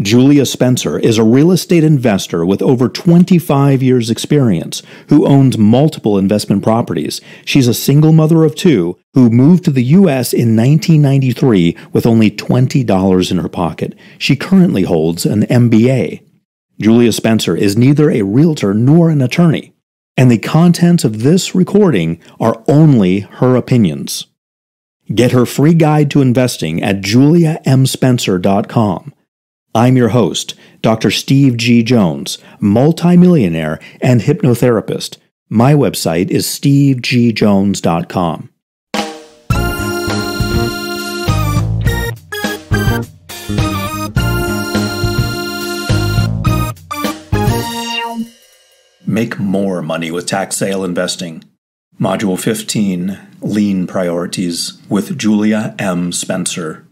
Julia Spencer is a real estate investor with over 25 years' experience who owns multiple investment properties. She's a single mother of two who moved to the U.S. in 1993 with only $20 in her pocket. She currently holds an MBA. Julia Spencer is neither a realtor nor an attorney, and the contents of this recording are only her opinions. Get her free guide to investing at juliamspencer.com. I'm your host, Dr. Steve G. Jones, multimillionaire and hypnotherapist. My website is stevegjones.com. Make more money with tax sale investing. Module 15 Lien Priorities with Julia M. Spencer.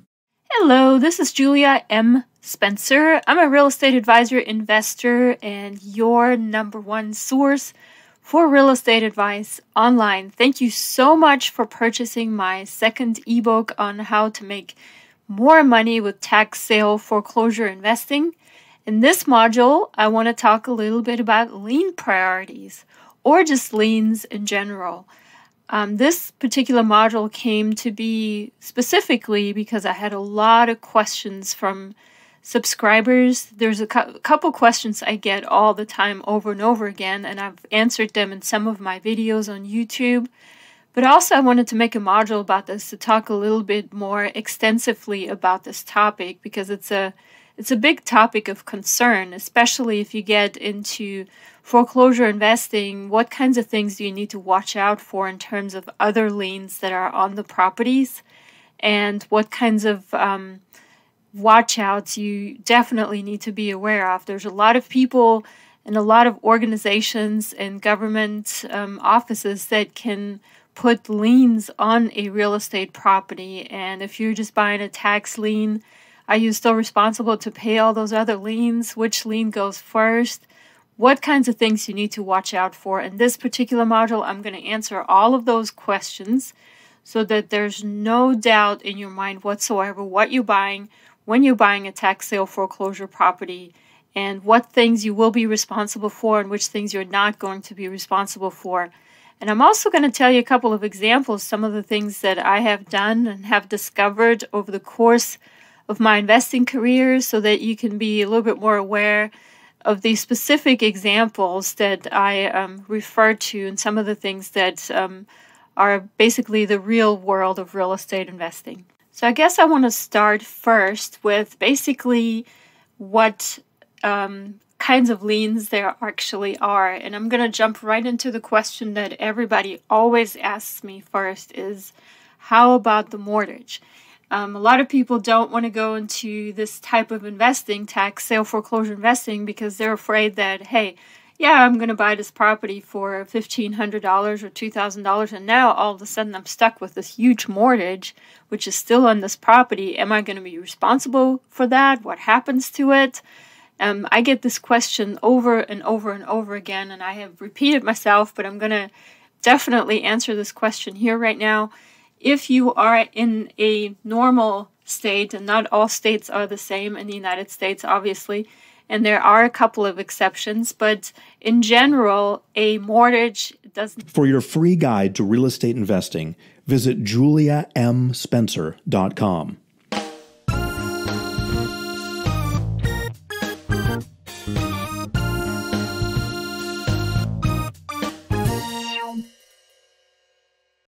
Hello, this is Julia M. Spencer. I'm a real estate advisor, investor, and your number one source for real estate advice online. Thank you so much for purchasing my second ebook on how to make more money with tax sale foreclosure investing. In this module, I want to talk a little bit about lien priorities or just liens in general. Um, this particular module came to be specifically because I had a lot of questions from subscribers. There's a cu- couple questions I get all the time over and over again, and I've answered them in some of my videos on YouTube. But also, I wanted to make a module about this to talk a little bit more extensively about this topic because it's a it's a big topic of concern, especially if you get into foreclosure investing. What kinds of things do you need to watch out for in terms of other liens that are on the properties, and what kinds of um, watch outs you definitely need to be aware of. There's a lot of people and a lot of organizations and government um, offices that can put liens on a real estate property. And if you're just buying a tax lien, are you still responsible to pay all those other liens? Which lien goes first? What kinds of things you need to watch out for? In this particular module, I'm going to answer all of those questions so that there's no doubt in your mind whatsoever what you're buying, when you're buying a tax sale foreclosure property and what things you will be responsible for and which things you're not going to be responsible for. And I'm also going to tell you a couple of examples, some of the things that I have done and have discovered over the course of my investing career so that you can be a little bit more aware of the specific examples that I um, refer to and some of the things that um, are basically the real world of real estate investing. So I guess I want to start first with basically what um, kinds of liens there actually are. And I'm going to jump right into the question that everybody always asks me first is how about the mortgage? Um, a lot of people don't want to go into this type of investing, tax sale foreclosure investing, because they're afraid that, hey, yeah, I'm going to buy this property for $1,500 or $2,000, and now all of a sudden I'm stuck with this huge mortgage, which is still on this property. Am I going to be responsible for that? What happens to it? Um, I get this question over and over and over again, and I have repeated myself, but I'm going to definitely answer this question here right now. If you are in a normal state, and not all states are the same in the United States, obviously, and there are a couple of exceptions, but in general, a mortgage doesn't. For your free guide to real estate investing, visit juliamspencer.com.